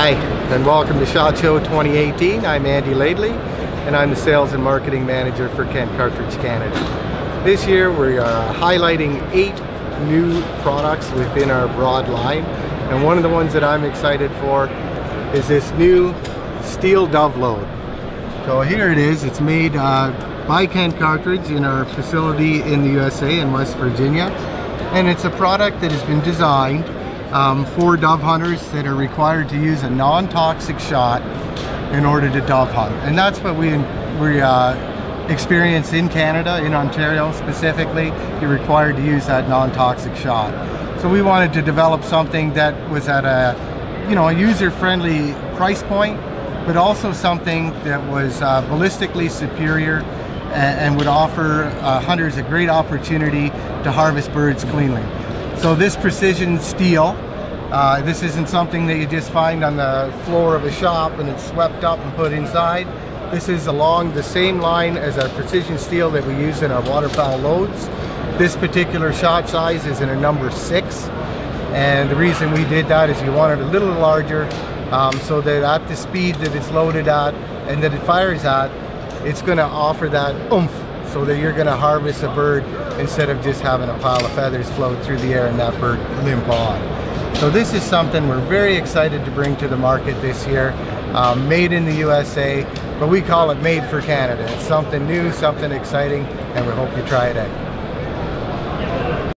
Hi, and welcome to SHOT Show 2018. I'm Andy Laidley, and I'm the Sales and Marketing Manager for Kent Cartridge Canada. This year we are highlighting eight new products within our broad line, and one of the ones that I'm excited for is this new steel dove load. So here it is, it's made uh, by Kent Cartridge in our facility in the USA in West Virginia, and it's a product that has been designed um, for dove hunters that are required to use a non-toxic shot in order to dove hunt. And that's what we, we uh, experience in Canada, in Ontario specifically. You're required to use that non-toxic shot. So we wanted to develop something that was at a, you know, a user-friendly price point, but also something that was uh, ballistically superior and, and would offer uh, hunters a great opportunity to harvest birds cleanly. So this precision steel, uh, this isn't something that you just find on the floor of a shop and it's swept up and put inside. This is along the same line as our precision steel that we use in our waterfowl loads. This particular shot size is in a number six. And the reason we did that is we wanted a little larger um, so that at the speed that it's loaded at and that it fires at, it's gonna offer that oomph so that you're gonna harvest a bird instead of just having a pile of feathers float through the air and that bird limp on. So this is something we're very excited to bring to the market this year. Um, made in the USA, but we call it made for Canada. It's something new, something exciting, and we hope you try it out.